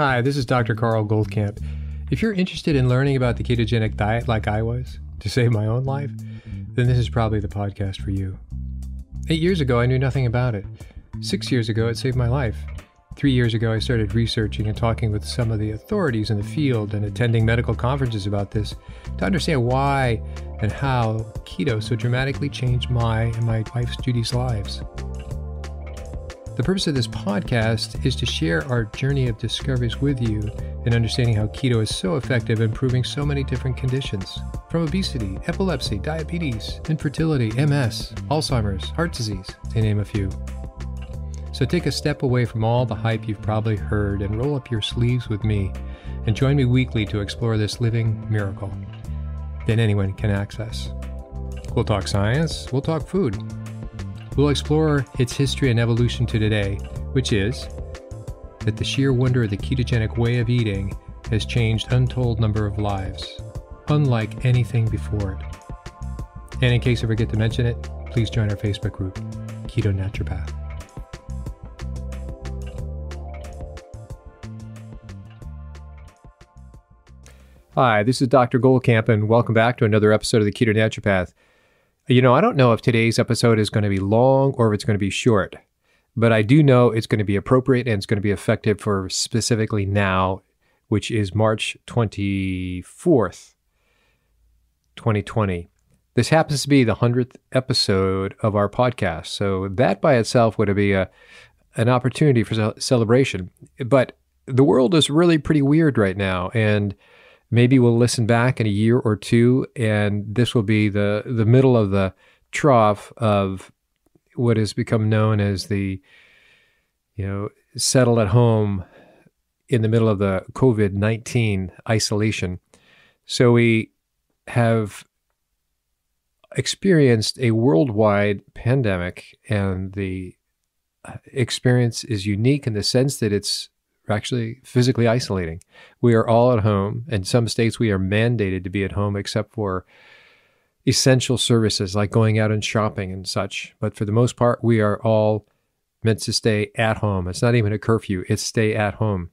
Hi, this is Dr. Karl Goldkamp. If you're interested in learning about the ketogenic diet like I was to save my own life, then this is probably the podcast for you. Eight years ago, I knew nothing about it. Six years ago, it saved my life. Three years ago, I started researching and talking with some of the authorities in the field and attending medical conferences about this to understand why and how keto so dramatically changed my and my wife's Judy's lives. The purpose of this podcast is to share our journey of discoveries with you and understanding how keto is so effective in improving so many different conditions from obesity, epilepsy, diabetes, infertility, MS, Alzheimer's, heart disease, to name a few. So take a step away from all the hype you've probably heard and roll up your sleeves with me and join me weekly to explore this living miracle that anyone can access. We'll talk science, we'll talk food. We'll explore its history and evolution to today, which is that the sheer wonder of the ketogenic way of eating has changed untold number of lives, unlike anything before it. And in case I forget to mention it, please join our Facebook group, Keto Naturopath. Hi, this is Dr. Goldkamp, and welcome back to another episode of the Keto Naturopath. You know, I don't know if today's episode is going to be long or if it's going to be short, but I do know it's going to be appropriate and it's going to be effective for specifically now, which is March 24th, 2020. This happens to be the 100th episode of our podcast. So that by itself would be a, an opportunity for celebration. But the world is really pretty weird right now. And maybe we'll listen back in a year or two, and this will be the the middle of the trough of what has become known as the you know settle at home in the middle of the COVID nineteen isolation. So we have experienced a worldwide pandemic, and the uh, experience is unique in the sense that it's actually physically isolating. We are all at home. In some states, we are mandated to be at home except for essential services like going out and shopping and such. But for the most part, we are all meant to stay at home. It's not even a curfew, it's stay at home.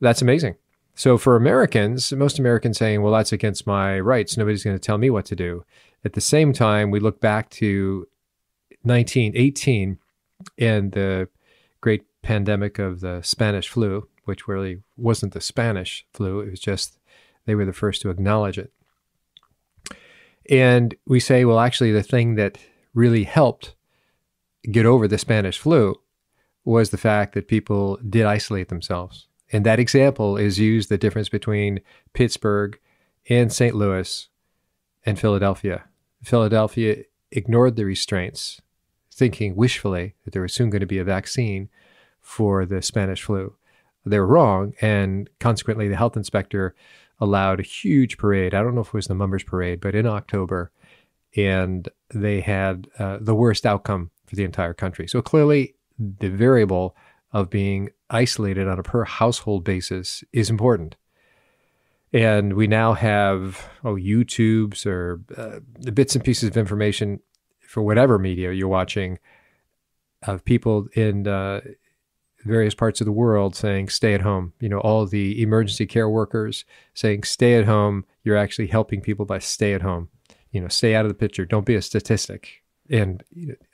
That's amazing. So for Americans, most Americans saying, well, that's against my rights. Nobody's going to tell me what to do. At the same time, we look back to 1918 and the great pandemic of the Spanish flu, which really wasn't the Spanish flu, it was just they were the first to acknowledge it. And we say, well, actually, the thing that really helped get over the Spanish flu was the fact that people did isolate themselves. And that example is used the difference between Pittsburgh and St. Louis and Philadelphia. Philadelphia ignored the restraints, thinking wishfully that there was soon going to be a vaccine for the Spanish flu. They were wrong, and consequently, the health inspector allowed a huge parade. I don't know if it was the Mummers Parade, but in October, and they had uh, the worst outcome for the entire country. So clearly, the variable of being isolated on a per household basis is important. And we now have oh YouTubes or uh, the bits and pieces of information for whatever media you're watching of people in uh, various parts of the world saying stay at home. You know, all the emergency care workers saying stay at home. You're actually helping people by stay at home. You know, stay out of the picture. Don't be a statistic. And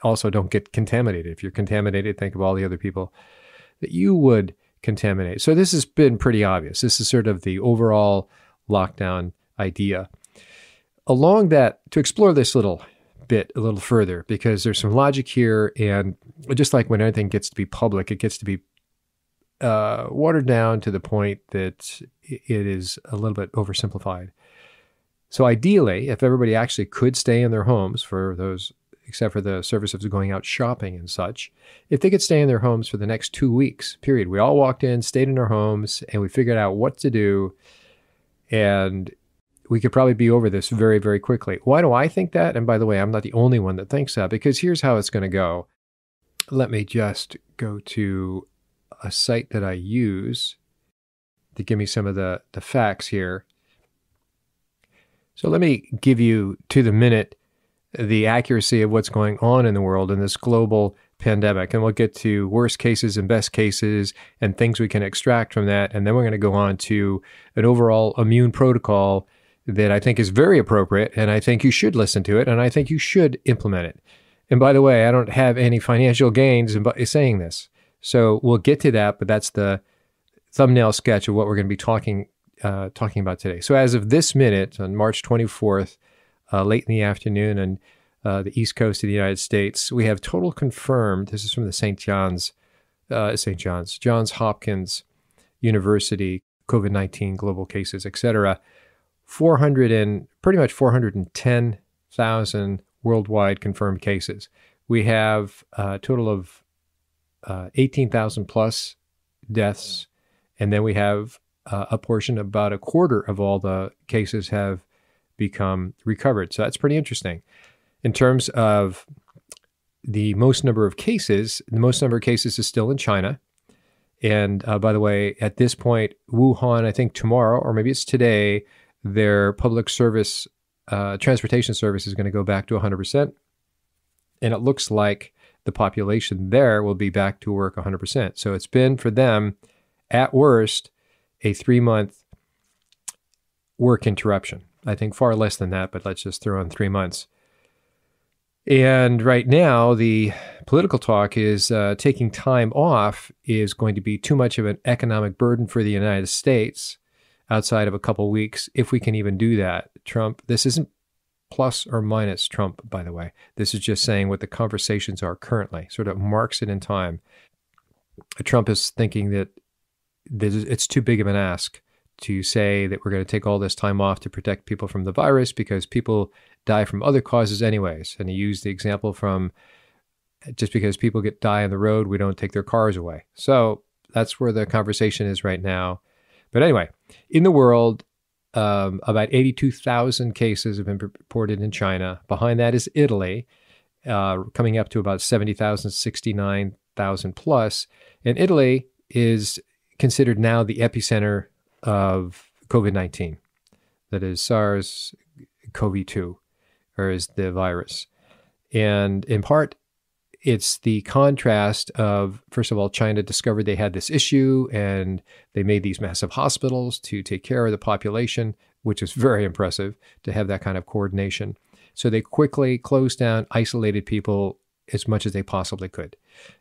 also don't get contaminated. If you're contaminated, think of all the other people that you would contaminate. So this has been pretty obvious. This is sort of the overall lockdown idea. Along that, to explore this little bit a little further because there's some logic here. And just like when anything gets to be public, it gets to be uh, watered down to the point that it is a little bit oversimplified. So, ideally, if everybody actually could stay in their homes for those, except for the service of going out shopping and such, if they could stay in their homes for the next two weeks, period, we all walked in, stayed in our homes, and we figured out what to do. And we could probably be over this very, very quickly. Why do I think that? And by the way, I'm not the only one that thinks that because here's how it's going to go. Let me just go to a site that I use to give me some of the, the facts here. So let me give you to the minute the accuracy of what's going on in the world in this global pandemic. And we'll get to worst cases and best cases and things we can extract from that. And then we're going to go on to an overall immune protocol that I think is very appropriate. And I think you should listen to it. And I think you should implement it. And by the way, I don't have any financial gains in saying this. So we'll get to that, but that's the thumbnail sketch of what we're going to be talking uh, talking about today. So as of this minute, on March 24th, uh, late in the afternoon, and uh, the east coast of the United States, we have total confirmed. This is from the St. John's, uh, St. John's, Johns Hopkins University COVID 19 global cases, etc. 400 and pretty much 410,000 worldwide confirmed cases. We have a total of uh, 18,000 plus deaths, and then we have uh, a portion, about a quarter of all the cases have become recovered. So that's pretty interesting. In terms of the most number of cases, the most number of cases is still in China. And uh, by the way, at this point, Wuhan, I think tomorrow, or maybe it's today, their public service, uh, transportation service is going to go back to 100%. And it looks like the population there will be back to work 100%. So it's been for them, at worst, a three month work interruption. I think far less than that, but let's just throw in three months. And right now, the political talk is uh, taking time off is going to be too much of an economic burden for the United States outside of a couple weeks, if we can even do that. Trump, this isn't plus or minus Trump, by the way. This is just saying what the conversations are currently, sort of marks it in time. Trump is thinking that it's too big of an ask to say that we're going to take all this time off to protect people from the virus because people die from other causes anyways. And he used the example from just because people get die on the road, we don't take their cars away. So that's where the conversation is right now. But anyway, in the world, um, about 82,000 cases have been reported in China. Behind that is Italy, uh, coming up to about 70,000, 69,000 plus. And Italy is considered now the epicenter of COVID 19. That is SARS CoV 2, or is the virus. And in part, it's the contrast of, first of all, China discovered they had this issue and they made these massive hospitals to take care of the population, which is very impressive to have that kind of coordination. So they quickly closed down, isolated people as much as they possibly could.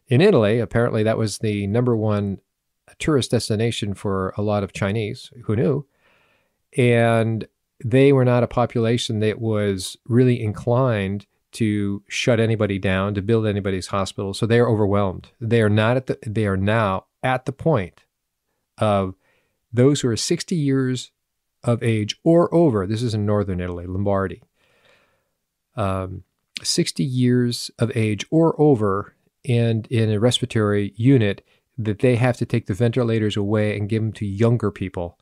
In Italy, apparently that was the number one tourist destination for a lot of Chinese. Who knew? And they were not a population that was really inclined to shut anybody down, to build anybody's hospital. So they are overwhelmed. They are not at the they are now at the point of those who are 60 years of age or over. This is in northern Italy, Lombardy. Um, 60 years of age or over and in a respiratory unit that they have to take the ventilators away and give them to younger people.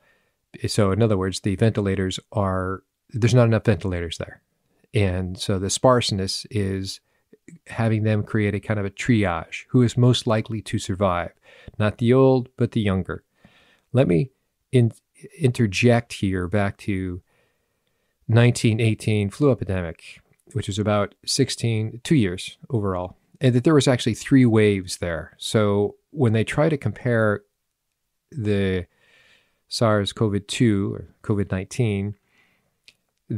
So, in other words, the ventilators are, there's not enough ventilators there. And so the sparseness is having them create a kind of a triage who is most likely to survive, not the old, but the younger. Let me in, interject here back to 1918 flu epidemic, which was about 16, two years overall, and that there was actually three waves there. So when they try to compare the SARS CoV 2 or COVID 19,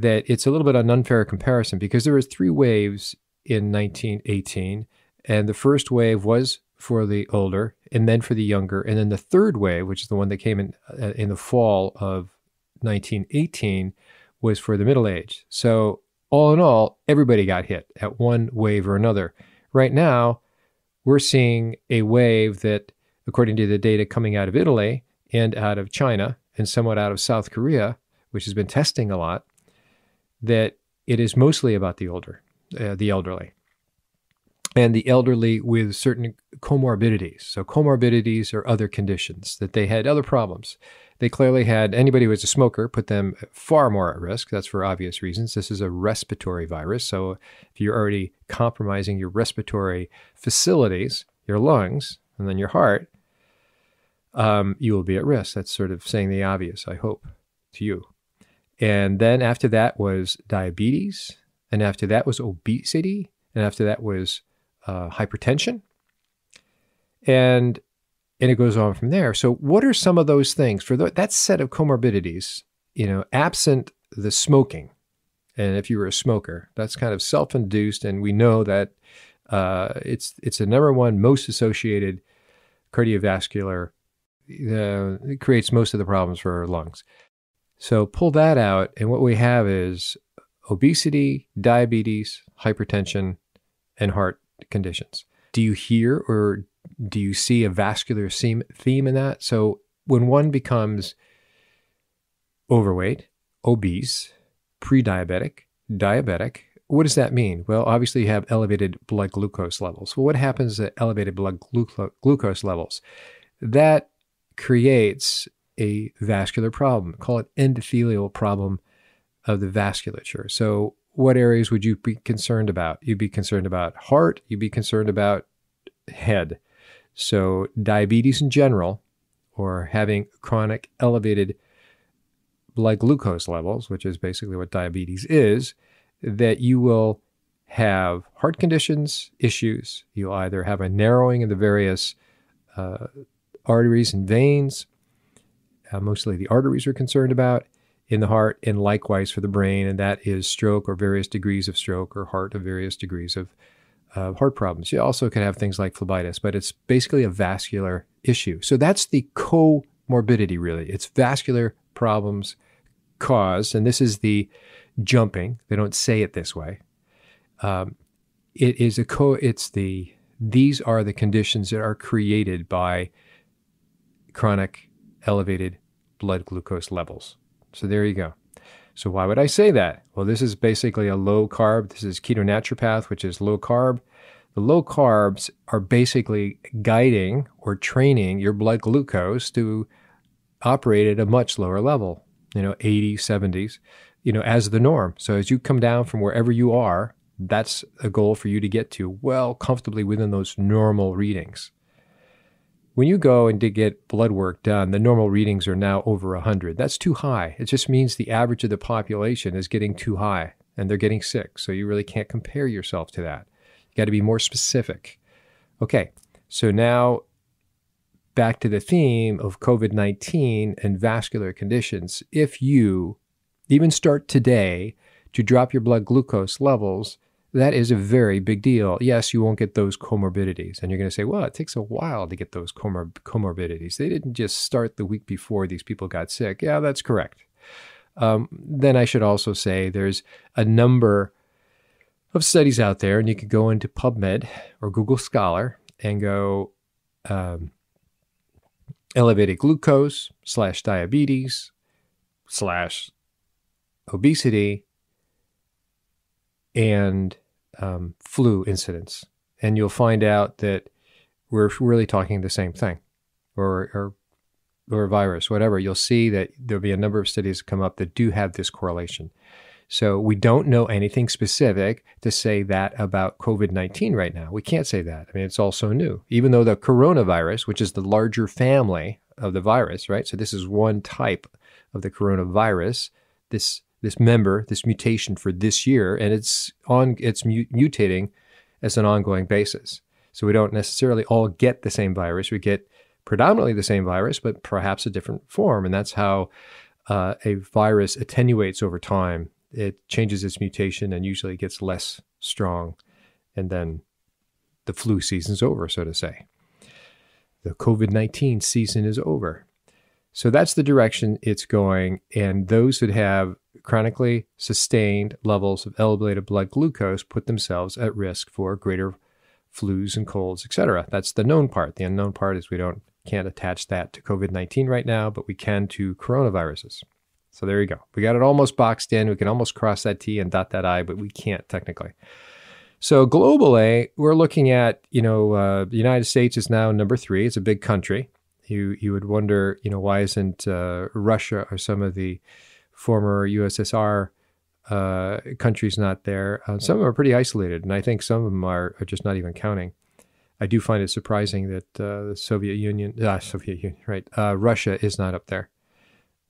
that it's a little bit an unfair comparison because there was three waves in 1918, and the first wave was for the older, and then for the younger, and then the third wave, which is the one that came in uh, in the fall of 1918, was for the middle age. So all in all, everybody got hit at one wave or another. Right now, we're seeing a wave that, according to the data coming out of Italy and out of China and somewhat out of South Korea, which has been testing a lot, that it is mostly about the older, uh, the elderly, and the elderly with certain comorbidities. So comorbidities are other conditions that they had other problems. They clearly had anybody who was a smoker put them far more at risk. That's for obvious reasons. This is a respiratory virus. So if you're already compromising your respiratory facilities, your lungs, and then your heart, um, you will be at risk. That's sort of saying the obvious, I hope, to you. And then after that was diabetes. And after that was obesity. And after that was uh, hypertension. And and it goes on from there. So, what are some of those things for the, that set of comorbidities? You know, absent the smoking, and if you were a smoker, that's kind of self-induced, and we know that uh, it's it's the number one most associated cardiovascular. Uh, it creates most of the problems for our lungs. So pull that out, and what we have is obesity, diabetes, hypertension, and heart conditions. Do you hear or do you see a vascular theme in that? So when one becomes overweight, obese, pre-diabetic, diabetic, what does that mean? Well, obviously you have elevated blood glucose levels. Well, what happens at elevated blood glu- glucose levels? That creates a vascular problem. Call it endothelial problem of the vasculature. So, what areas would you be concerned about? You'd be concerned about heart, you'd be concerned about head. So, diabetes in general, or having chronic elevated blood glucose levels, which is basically what diabetes is, that you will have heart conditions issues. You'll either have a narrowing of the various uh, arteries and veins. Uh, mostly the arteries are concerned about in the heart, and likewise for the brain, and that is stroke or various degrees of stroke or heart of various degrees of uh, heart problems. You also can have things like phlebitis, but it's basically a vascular issue. So that's the comorbidity, really. It's vascular problems caused, and this is the jumping. They don't say it this way. Um, it is a co. It's the these are the conditions that are created by chronic elevated blood glucose levels. So there you go. So why would I say that? Well, this is basically a low carb. This is keto naturopath, which is low carb. The low carbs are basically guiding or training your blood glucose to operate at a much lower level, you know, 80s, 70s, you know, as the norm. So as you come down from wherever you are, that's a goal for you to get to well comfortably within those normal readings. When you go and to get blood work done, the normal readings are now over 100. That's too high. It just means the average of the population is getting too high and they're getting sick. So you really can't compare yourself to that. You got to be more specific. Okay, so now back to the theme of COVID 19 and vascular conditions. If you even start today to drop your blood glucose levels, that is a very big deal. Yes, you won't get those comorbidities. And you're going to say, well, it takes a while to get those comor- comorbidities. They didn't just start the week before these people got sick. Yeah, that's correct. Um, then I should also say there's a number of studies out there, and you could go into PubMed or Google Scholar and go um, elevated glucose slash diabetes slash obesity and um, flu incidents, and you'll find out that we're really talking the same thing, or or or virus, whatever. You'll see that there'll be a number of studies come up that do have this correlation. So we don't know anything specific to say that about COVID 19 right now. We can't say that. I mean, it's all so new. Even though the coronavirus, which is the larger family of the virus, right? So this is one type of the coronavirus. This this member, this mutation for this year, and it's on it's mutating as an ongoing basis. So we don't necessarily all get the same virus. We get predominantly the same virus, but perhaps a different form, and that's how uh, a virus attenuates over time. It changes its mutation and usually gets less strong, and then the flu season's over, so to say. The COVID 19 season is over. So that's the direction it's going. And those that have chronically sustained levels of elevated blood glucose put themselves at risk for greater flus and colds, etc. That's the known part. The unknown part is we don't can't attach that to COVID-19 right now, but we can to coronaviruses. So there you go. We got it almost boxed in. We can almost cross that T and dot that I, but we can't technically. So globally, we're looking at, you know, uh, the United States is now number three. It's a big country. You you would wonder, you know, why isn't uh, Russia or some of the former USSR uh, countries not there. Uh, some of them are pretty isolated, and I think some of them are, are just not even counting. I do find it surprising that uh, the Soviet Union, uh, Soviet Union, right, uh, Russia is not up there.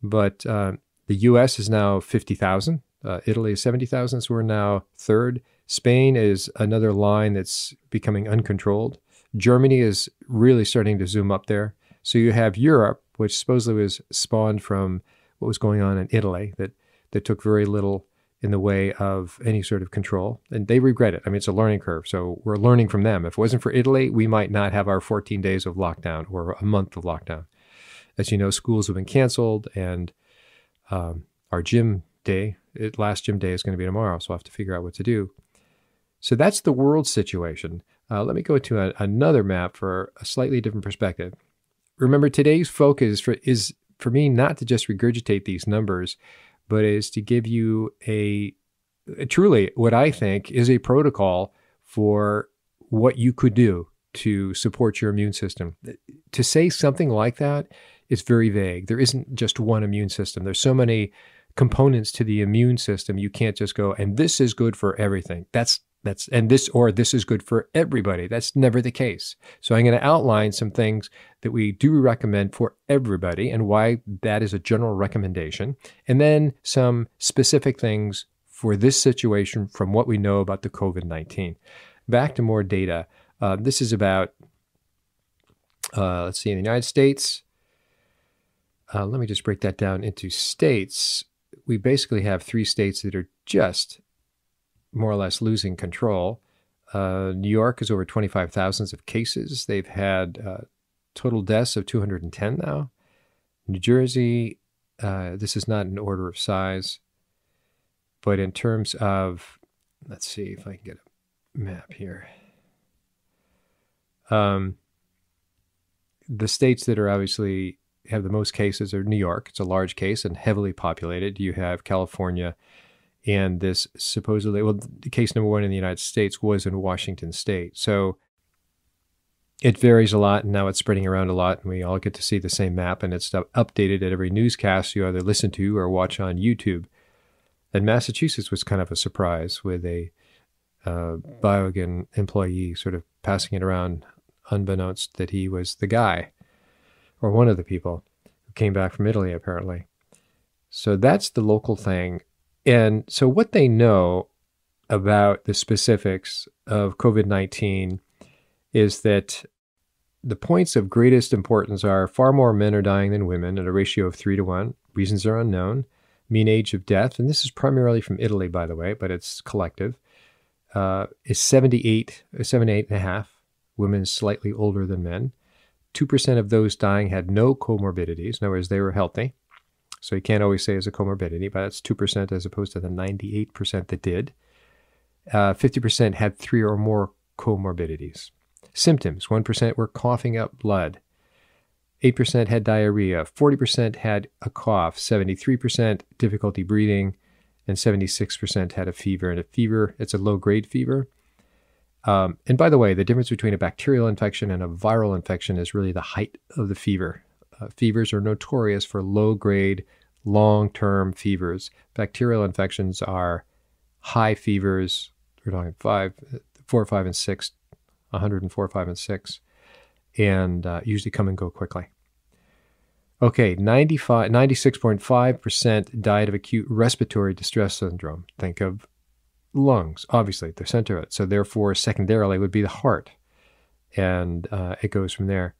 But uh, the U.S. is now fifty thousand. Uh, Italy is seventy thousand. So we're now third. Spain is another line that's becoming uncontrolled. Germany is really starting to zoom up there. So you have Europe, which supposedly was spawned from what was going on in Italy, that that took very little in the way of any sort of control, and they regret it. I mean, it's a learning curve, so we're learning from them. If it wasn't for Italy, we might not have our 14 days of lockdown or a month of lockdown. As you know, schools have been canceled, and um, our gym day, it, last gym day, is going to be tomorrow, so I will have to figure out what to do. So that's the world situation. Uh, let me go to a, another map for a slightly different perspective. Remember, today's focus for, is for me not to just regurgitate these numbers, but is to give you a, a truly what I think is a protocol for what you could do to support your immune system. To say something like that is very vague. There isn't just one immune system. There's so many components to the immune system. You can't just go and this is good for everything. That's that's and this or this is good for everybody. That's never the case. So I'm going to outline some things that we do recommend for everybody and why that is a general recommendation, and then some specific things for this situation from what we know about the COVID-19. Back to more data. Uh, this is about uh, let's see in the United States. Uh, let me just break that down into states. We basically have three states that are just more or less losing control. Uh, New York is over 25,000 of cases. They've had uh, total deaths of 210 now. New Jersey, uh, this is not an order of size, but in terms of, let's see if I can get a map here. Um, the states that are obviously have the most cases are New York. It's a large case and heavily populated. You have California, and this supposedly, well, the case number one in the United States was in Washington State. So it varies a lot, and now it's spreading around a lot, and we all get to see the same map, and it's updated at every newscast you either listen to or watch on YouTube. And Massachusetts was kind of a surprise with a uh, Biogen employee sort of passing it around, unbeknownst that he was the guy or one of the people who came back from Italy, apparently. So that's the local thing. And so, what they know about the specifics of COVID 19 is that the points of greatest importance are far more men are dying than women at a ratio of three to one. Reasons are unknown. Mean age of death, and this is primarily from Italy, by the way, but it's collective, uh, is 78, 78 and a half. Women slightly older than men. 2% of those dying had no comorbidities. In other words, they were healthy. So you can't always say it's a comorbidity, but that's 2% as opposed to the 98% that did. Uh, 50% had three or more comorbidities. Symptoms 1% were coughing up blood, 8% had diarrhea, 40% had a cough, 73% difficulty breathing, and 76% had a fever. And a fever, it's a low grade fever. Um, and by the way, the difference between a bacterial infection and a viral infection is really the height of the fever. Uh, fevers are notorious for low grade, long term fevers. Bacterial infections are high fevers. We're talking five, four, five, and six, 104, five, and six, and uh, usually come and go quickly. Okay, 95, 96.5% died of acute respiratory distress syndrome. Think of lungs, obviously, the center of it. So, therefore, secondarily would be the heart. And uh, it goes from there.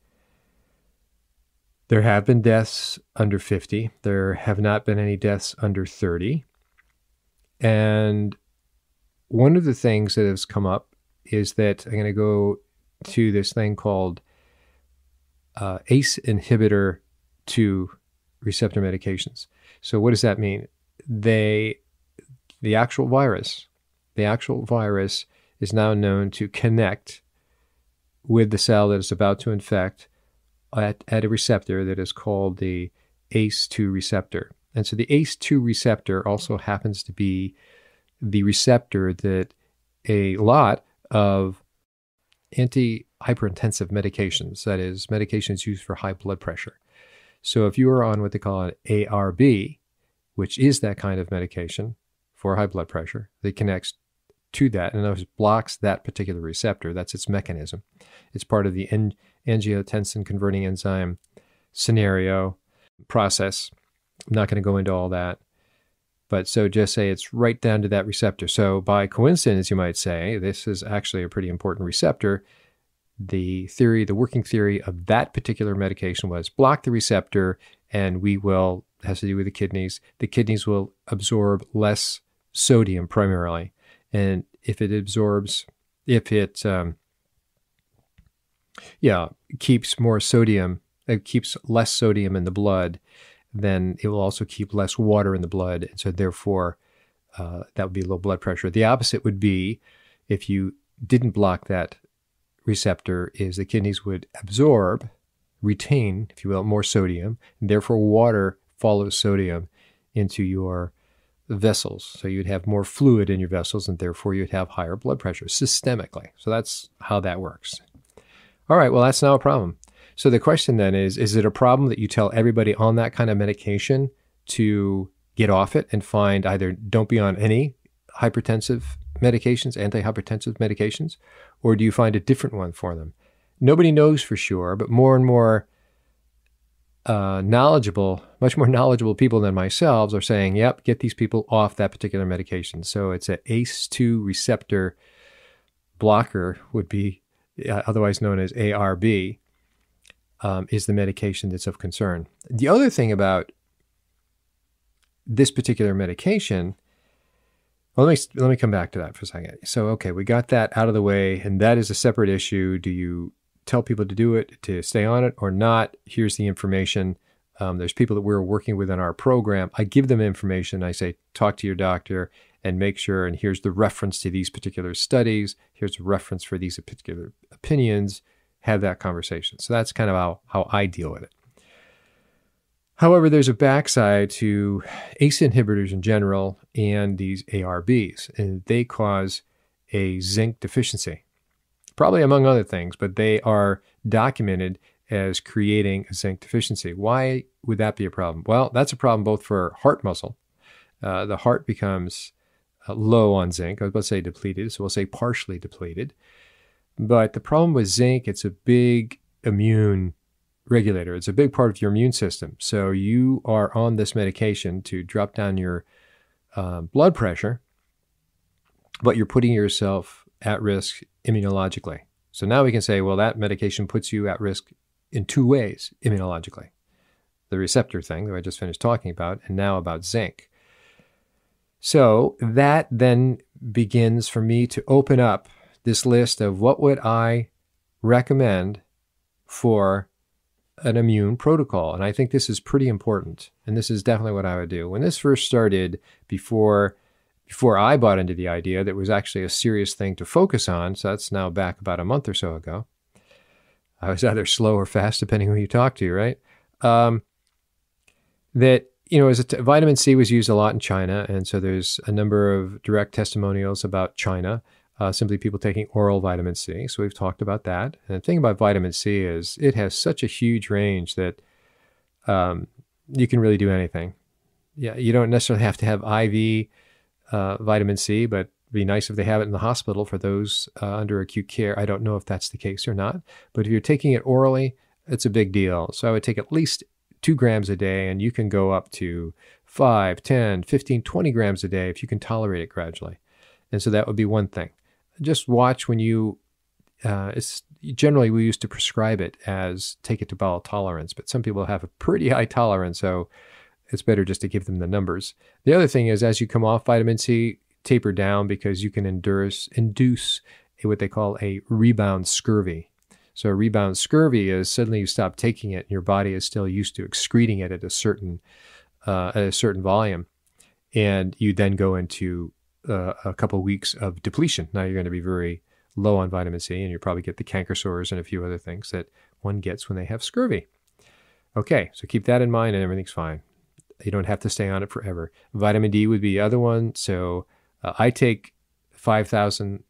There have been deaths under 50. There have not been any deaths under 30. And one of the things that has come up is that I'm going to go to this thing called uh, ACE inhibitor 2 receptor medications. So, what does that mean? They, the actual virus, the actual virus is now known to connect with the cell that is about to infect at, at a receptor that is called the ACE2 receptor. And so the ACE2 receptor also happens to be the receptor that a lot of anti hypertensive medications, that is, medications used for high blood pressure. So if you are on what they call an ARB, which is that kind of medication for high blood pressure, that connects to that and it blocks that particular receptor. That's its mechanism. It's part of the angiotensin converting enzyme scenario process. I'm not going to go into all that. But so just say it's right down to that receptor. So by coincidence, you might say, this is actually a pretty important receptor. the theory, the working theory of that particular medication was block the receptor, and we will has to do with the kidneys. The kidneys will absorb less sodium primarily, and if it absorbs, if it um, yeah keeps more sodium, it keeps less sodium in the blood, then it will also keep less water in the blood, and so therefore uh, that would be low blood pressure. The opposite would be if you didn't block that receptor, is the kidneys would absorb, retain, if you will, more sodium, and therefore water follows sodium into your vessels. So you'd have more fluid in your vessels, and therefore you'd have higher blood pressure systemically. So that's how that works. All right, well, that's now a problem. So the question then is Is it a problem that you tell everybody on that kind of medication to get off it and find either don't be on any hypertensive medications, antihypertensive medications, or do you find a different one for them? Nobody knows for sure, but more and more uh, knowledgeable, much more knowledgeable people than myself are saying, yep, get these people off that particular medication. So it's an ACE2 receptor blocker, would be uh, otherwise known as ARB, um, is the medication that's of concern. The other thing about this particular medication well, let me let me come back to that for a second. So, okay, we got that out of the way, and that is a separate issue. Do you tell people to do it, to stay on it, or not? Here's the information. Um, there's people that we're working with in our program. I give them information. I say, talk to your doctor and make sure. And here's the reference to these particular studies. Here's a reference for these particular opinions. Have that conversation. So that's kind of how how I deal with it. However, there's a backside to ACE inhibitors in general and these ARBs, and they cause a zinc deficiency, probably among other things, but they are documented as creating a zinc deficiency. Why would that be a problem? Well, that's a problem both for heart muscle. Uh, the heart becomes uh, low on zinc. I was about to say depleted, so we'll say partially depleted. But the problem with zinc, it's a big immune regulator. It's a big part of your immune system. So you are on this medication to drop down your uh, blood pressure, but you're putting yourself at risk immunologically. So now we can say, well, that medication puts you at risk in two ways immunologically the receptor thing that I just finished talking about, and now about zinc. So that then begins for me to open up this list of what would I recommend for an immune protocol. And I think this is pretty important. And this is definitely what I would do. When this first started, before before I bought into the idea that was actually a serious thing to focus on, so that's now back about a month or so ago. I was either slow or fast, depending who you talk to, right? Um, that you know, as t- vitamin C was used a lot in China, and so there's a number of direct testimonials about China uh, simply people taking oral vitamin C. So we've talked about that. And the thing about vitamin C is it has such a huge range that um, you can really do anything. Yeah, you don't necessarily have to have IV uh, vitamin C, but be nice if they have it in the hospital for those uh, under acute care. I don't know if that's the case or not, but if you're taking it orally, it's a big deal. So I would take at least two grams a day, and you can go up to 5, 10, 15, 20 grams a day if you can tolerate it gradually. And so that would be one thing just watch when you. Uh, it's generally we used to prescribe it as take it to bowel tolerance, but some people have a pretty high tolerance, so it's better just to give them the numbers. The other thing is, as you come off vitamin C, taper down because you can induce induce what they call a rebound scurvy. So rebound scurvy is suddenly you stop taking it, and your body is still used to excreting it at a certain uh, at a certain volume, and you then go into uh, a couple weeks of depletion. Now you're going to be very low on vitamin C, and you probably get the canker sores and a few other things that one gets when they have scurvy. Okay, so keep that in mind, and everything's fine. You don't have to stay on it forever. Vitamin D would be the other one. So uh, I take 5,000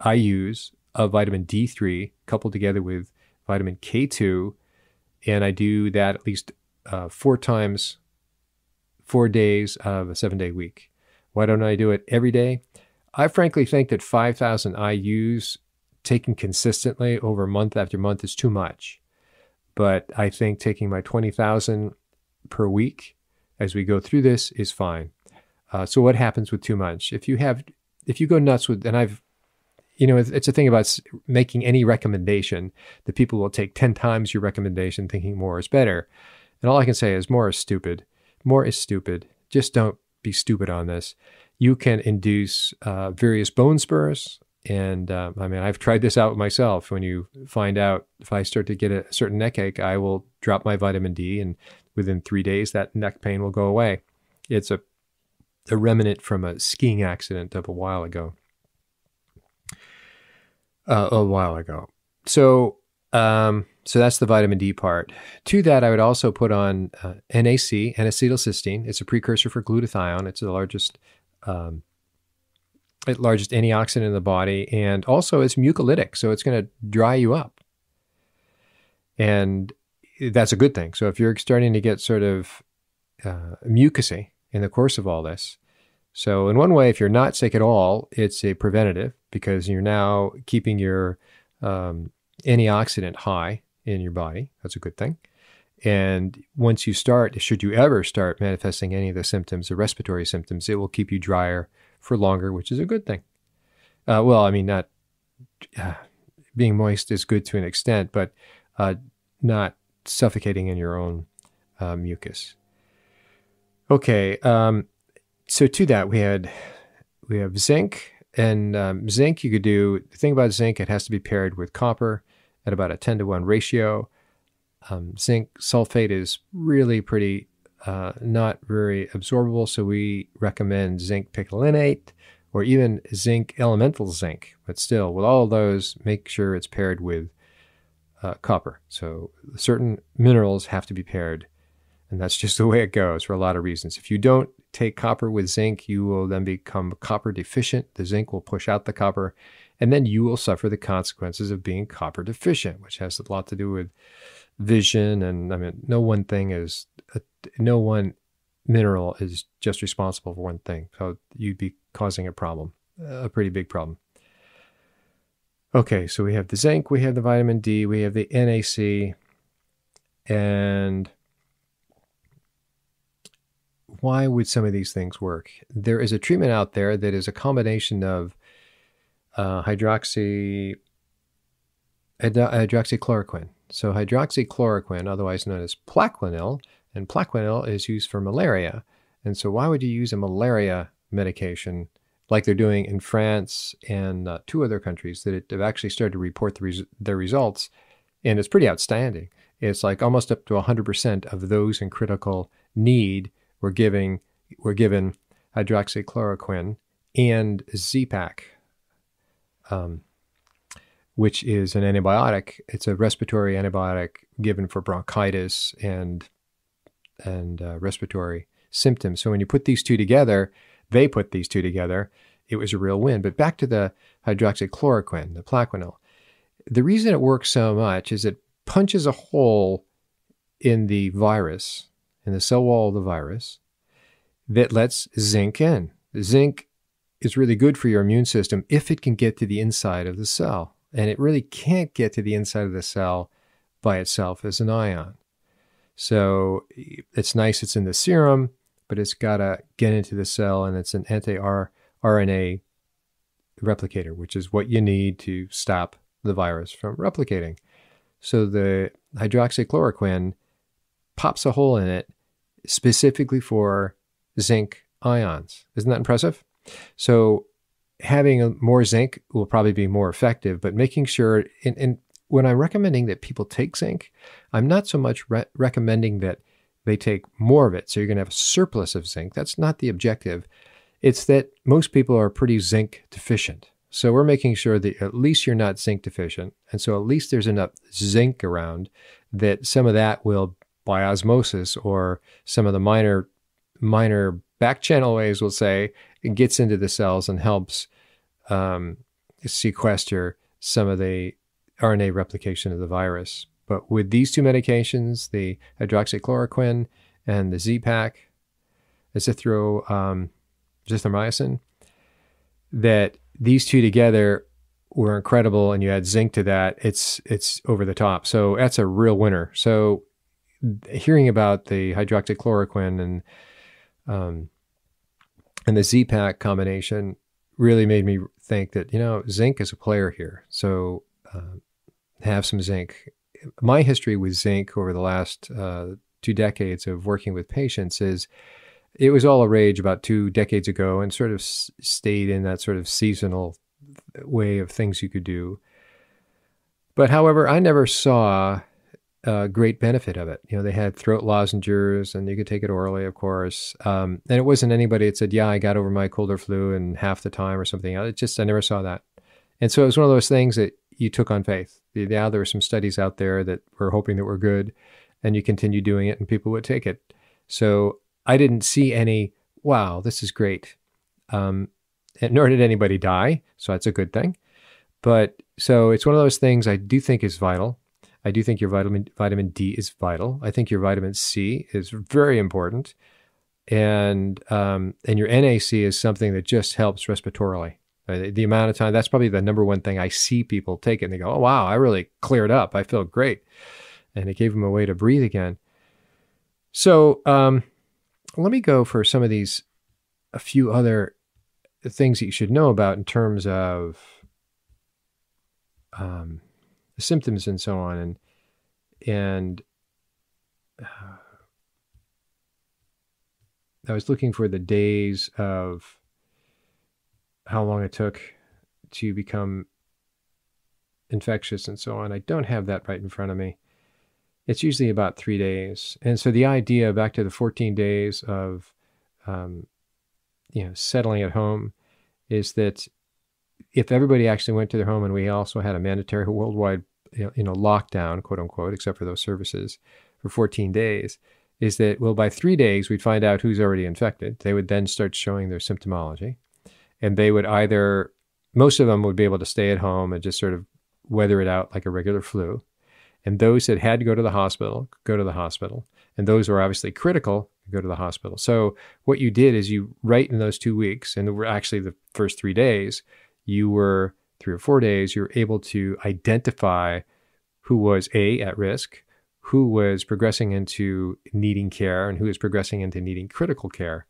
IUs of vitamin D3 coupled together with vitamin K2, and I do that at least uh, four times, four days of a seven day week. Why don't I do it every day? I frankly think that 5,000 IUs taken consistently over month after month is too much. But I think taking my 20,000 per week as we go through this is fine. Uh, so what happens with too much? If you have, if you go nuts with, and I've, you know, it's, it's a thing about making any recommendation that people will take 10 times your recommendation thinking more is better. And all I can say is more is stupid. More is stupid. Just don't be stupid on this. You can induce uh, various bone spurs. And uh, I mean, I've tried this out myself. When you find out if I start to get a certain neck ache, I will drop my vitamin D, and within three days, that neck pain will go away. It's a, a remnant from a skiing accident of a while ago uh, a while ago. So, um, so that's the vitamin D part. To that, I would also put on uh, NAC, N-acetylcysteine. It's a precursor for glutathione. It's the largest, um, largest antioxidant in the body, and also it's mucolytic, so it's going to dry you up, and that's a good thing. So if you're starting to get sort of uh, mucousy in the course of all this, so, in one way, if you're not sick at all, it's a preventative because you're now keeping your um, antioxidant high in your body. That's a good thing. And once you start, should you ever start manifesting any of the symptoms, the respiratory symptoms, it will keep you drier for longer, which is a good thing. Uh, well, I mean, not uh, being moist is good to an extent, but uh, not suffocating in your own uh, mucus. Okay. Um, so to that we had we have zinc and um, zinc you could do the thing about zinc it has to be paired with copper at about a 10 to 1 ratio um, zinc sulfate is really pretty uh, not very absorbable so we recommend zinc picolinate or even zinc elemental zinc but still with all those make sure it's paired with uh, copper so certain minerals have to be paired and that's just the way it goes for a lot of reasons if you don't take copper with zinc, you will then become copper deficient. The zinc will push out the copper, and then you will suffer the consequences of being copper deficient, which has a lot to do with vision. And I mean, no one thing is, uh, no one mineral is just responsible for one thing. So you'd be causing a problem, a pretty big problem. Okay, so we have the zinc, we have the vitamin D, we have the NAC, and why would some of these things work? There is a treatment out there that is a combination of uh, hydroxy hydroxychloroquine. So hydroxychloroquine, otherwise known as Plaquenil, and Plaquenil is used for malaria. And so why would you use a malaria medication like they're doing in France and uh, two other countries that have actually started to report the res- their results? And it's pretty outstanding. It's like almost up to 100% of those in critical need were giving were given hydroxychloroquine and Z-Pak, um, which is an antibiotic. It's a respiratory antibiotic given for bronchitis and and uh, respiratory symptoms. So when you put these two together, they put these two together. It was a real win. But back to the hydroxychloroquine, the Plaquenil. The reason it works so much is it punches a hole in the virus in the cell wall of the virus that lets zinc in. Zinc is really good for your immune system if it can get to the inside of the cell. And it really can't get to the inside of the cell by itself as an ion. So it's nice it's in the serum, but it's got to get into the cell and it's an anti RNA replicator, which is what you need to stop the virus from replicating. So the hydroxychloroquine pops a hole in it specifically for zinc ions. Isn't that impressive? So having more zinc will probably be more effective, but making sure, and, and when I'm recommending that people take zinc, I'm not so much re- recommending that they take more of it. So you're going to have a surplus of zinc. That's not the objective. It's that most people are pretty zinc deficient. So we're making sure that at least you're not zinc deficient. And so at least there's enough zinc around that some of that will by osmosis or some of the minor minor back channel ways we'll say it gets into the cells and helps um, sequester some of the RNA replication of the virus. But with these two medications, the hydroxychloroquine and the Z-Pak, azithro, um, azithromycin, that these two together were incredible, and you add zinc to that, it's it's over the top. So that's a real winner. So hearing about the hydroxychloroquine and um, and the Z-Pak combination really made me think that, you know, zinc is a player here. So uh, have some zinc. My history with zinc over the last uh, two decades of working with patients is it was all a rage about two decades ago and sort of s- stayed in that sort of seasonal way of things you could do. But however, I never saw a great benefit of it. You know, they had throat lozenges and you could take it orally, of course. Um, and it wasn't anybody that said, yeah, I got over my cold or flu in half the time or something. It just, I never saw that. And so it was one of those things that you took on faith. Yeah, there were some studies out there that were hoping that were good and you continue doing it and people would take it. So I didn't see any, wow, this is great. Um, and nor did anybody die. So that's a good thing. But so it's one of those things I do think is vital. I do think your vitamin vitamin D is vital. I think your vitamin C is very important, and um, and your NAC is something that just helps respiratorily. Uh, the amount of time that's probably the number one thing I see people take it and they go, "Oh wow, I really cleared up. I feel great," and it gave them a way to breathe again. So um, let me go for some of these, a few other things that you should know about in terms of um, symptoms and so on, and and uh, I was looking for the days of how long it took to become infectious and so on. I don't have that right in front of me. It's usually about three days, and so the idea back to the 14 days of um, you know settling at home is that if everybody actually went to their home and we also had a mandatory worldwide you know, lockdown, quote unquote, except for those services for 14 days, is that, well, by three days, we'd find out who's already infected. They would then start showing their symptomology. And they would either, most of them would be able to stay at home and just sort of weather it out like a regular flu. And those that had to go to the hospital, go to the hospital. And those who obviously critical, go to the hospital. So what you did is you, right in those two weeks, and were actually the first three days, you were three or four days, you were able to identify who was A, at risk, who was progressing into needing care, and who was progressing into needing critical care.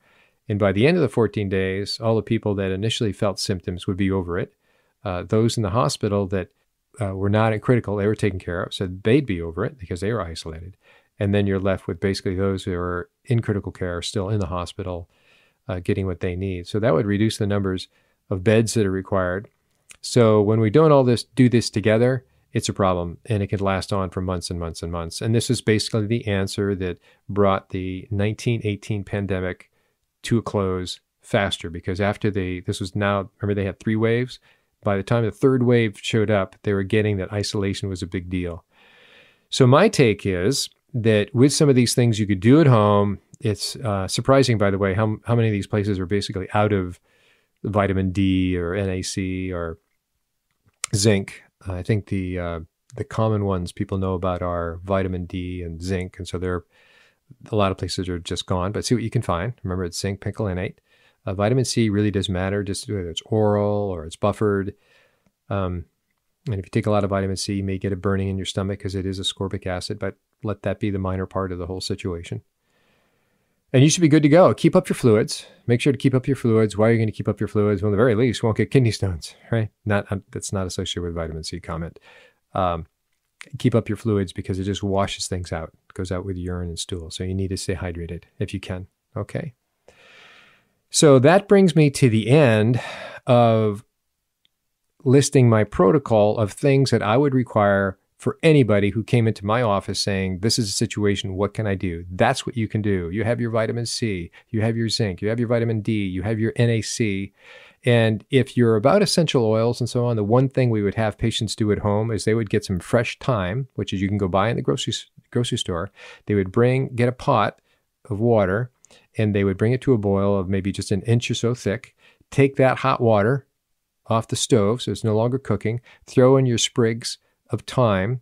And by the end of the 14 days, all the people that initially felt symptoms would be over it. Uh, those in the hospital that uh, were not in critical, they were taken care of, so they'd be over it because they were isolated. And then you're left with basically those who are in critical care, still in the hospital, uh, getting what they need. So that would reduce the numbers of beds that are required. So when we don't all this do this together, it's a problem and it can last on for months and months and months. And this is basically the answer that brought the 1918 pandemic to a close faster because after they this was now remember they had three waves by the time the third wave showed up they were getting that isolation was a big deal so my take is that with some of these things you could do at home it's uh, surprising by the way how, how many of these places are basically out of vitamin d or nac or zinc. I think the uh, the common ones people know about are vitamin D and zinc, and so there a lot of places are just gone. But see what you can find. Remember, it's zinc picolinate. Uh, vitamin C really does matter, just whether it's oral or it's buffered. Um, and if you take a lot of vitamin C, you may get a burning in your stomach because it is ascorbic acid, but let that be the minor part of the whole situation. And you should be good to go. Keep up your fluids. Make sure to keep up your fluids. Why are you going to keep up your fluids? Well, at the very least, you won't get kidney stones, right? Not that's not associated with vitamin C comment. Um, keep up your fluids because it just washes things out. It goes out with urine and stool. So you need to stay hydrated if you can. Okay. So that brings me to the end of listing my protocol of things that I would require for anybody who came into my office saying, This is a situation, what can I do? That's what you can do. You have your vitamin C, you have your zinc, you have your vitamin D, you have your NAC. And if you're about essential oils and so on, the one thing we would have patients do at home is they would get some fresh thyme, which is you can go buy in the grocery, grocery store. They would bring, get a pot of water, and they would bring it to a boil of maybe just an inch or so thick. Take that hot water off the stove, so it's no longer cooking. Throw in your sprigs of thyme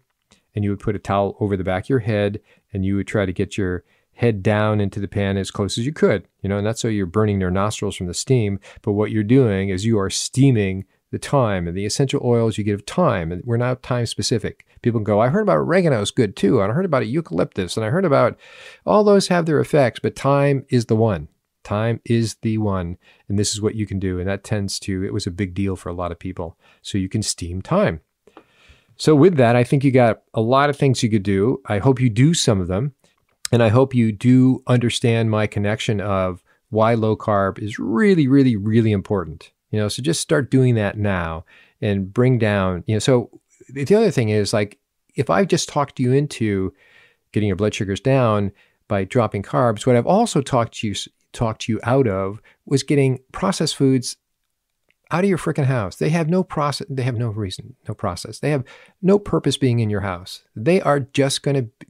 and you would put a towel over the back of your head and you would try to get your head down into the pan as close as you could you know and that's so you're burning their nostrils from the steam but what you're doing is you are steaming the thyme and the essential oils you get of thyme and we're not time specific people go i heard about oregano is good too and i heard about eucalyptus and i heard about all those have their effects but thyme is the one Thyme is the one, and this is what you can do. And that tends to, it was a big deal for a lot of people. So you can steam thyme. So, with that, I think you got a lot of things you could do. I hope you do some of them. And I hope you do understand my connection of why low carb is really, really, really important. You know, so just start doing that now and bring down, you know, so the other thing is like if I've just talked you into getting your blood sugars down by dropping carbs, what I've also talked you talked you out of was getting processed foods out of your freaking house. They have no process. They have no reason, no process. They have no purpose being in your house. They are just going to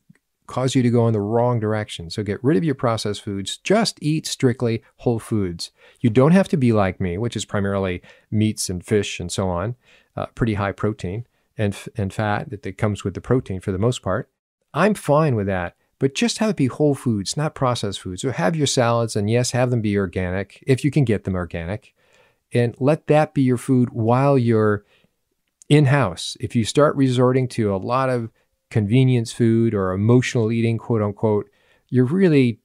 cause you to go in the wrong direction. So get rid of your processed foods. Just eat strictly whole foods. You don't have to be like me, which is primarily meats and fish and so on, uh, pretty high protein and, and fat that, that comes with the protein for the most part. I'm fine with that. But just have it be whole foods, not processed foods. So have your salads, and yes, have them be organic if you can get them organic. And let that be your food while you're in house. If you start resorting to a lot of convenience food or emotional eating, quote unquote, you're really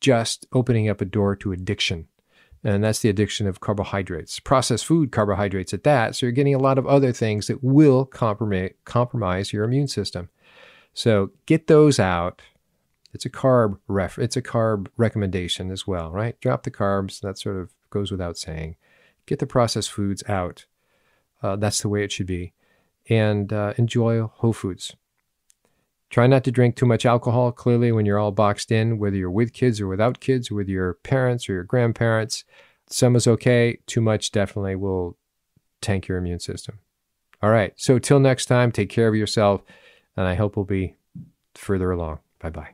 just opening up a door to addiction. And that's the addiction of carbohydrates, processed food carbohydrates at that. So you're getting a lot of other things that will compromise, compromise your immune system. So get those out. It's a carb ref, it's a carb recommendation as well, right? Drop the carbs. That sort of goes without saying. Get the processed foods out. Uh, that's the way it should be. And uh, enjoy whole foods. Try not to drink too much alcohol, clearly, when you're all boxed in, whether you're with kids or without kids, with your parents or your grandparents. Some is okay. Too much definitely will tank your immune system. All right. So, till next time, take care of yourself, and I hope we'll be further along. Bye bye.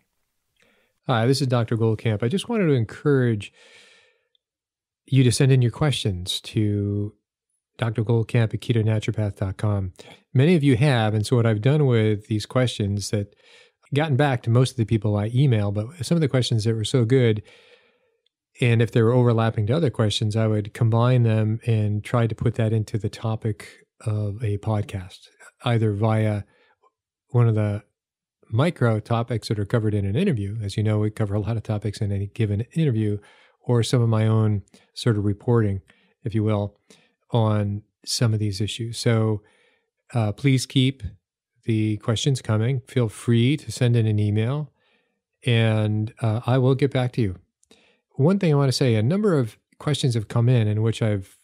Hi, this is Dr. Goldkamp. I just wanted to encourage you to send in your questions to Dr. Goldkamp at ketonaturopath.com. Many of you have. And so, what I've done with these questions that gotten back to most of the people I email, but some of the questions that were so good, and if they were overlapping to other questions, I would combine them and try to put that into the topic of a podcast, either via one of the micro topics that are covered in an interview. As you know, we cover a lot of topics in any given interview, or some of my own sort of reporting, if you will on some of these issues. So uh, please keep the questions coming. Feel free to send in an email and uh, I will get back to you. One thing I want to say a number of questions have come in in which I've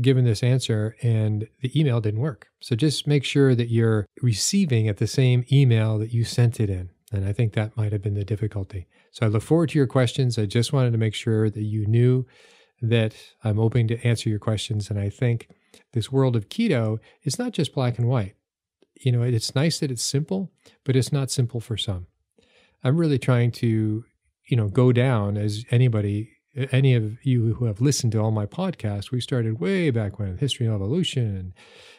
given this answer and the email didn't work. So just make sure that you're receiving at the same email that you sent it in. And I think that might have been the difficulty. So I look forward to your questions. I just wanted to make sure that you knew that I'm hoping to answer your questions. And I think this world of keto is not just black and white. You know, it's nice that it's simple, but it's not simple for some. I'm really trying to, you know, go down as anybody, any of you who have listened to all my podcasts, we started way back when, history and evolution and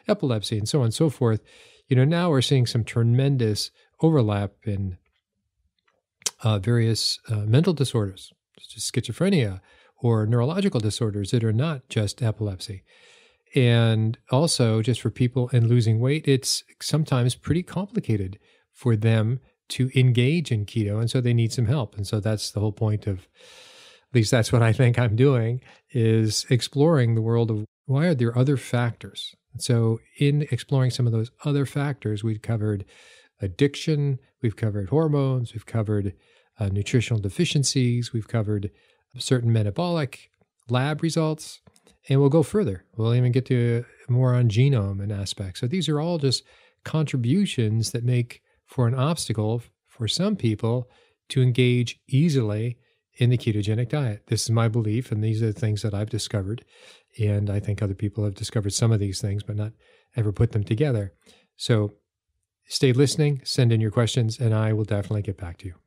epilepsy and so on and so forth. You know, now we're seeing some tremendous overlap in uh, various uh, mental disorders, such as schizophrenia, or neurological disorders that are not just epilepsy. And also, just for people and losing weight, it's sometimes pretty complicated for them to engage in keto. And so they need some help. And so that's the whole point of, at least that's what I think I'm doing, is exploring the world of why are there other factors? So, in exploring some of those other factors, we've covered addiction, we've covered hormones, we've covered uh, nutritional deficiencies, we've covered certain metabolic lab results, and we'll go further. We'll even get to more on genome and aspects. So these are all just contributions that make for an obstacle for some people to engage easily in the ketogenic diet. This is my belief, and these are the things that I've discovered. And I think other people have discovered some of these things, but not ever put them together. So stay listening, send in your questions, and I will definitely get back to you.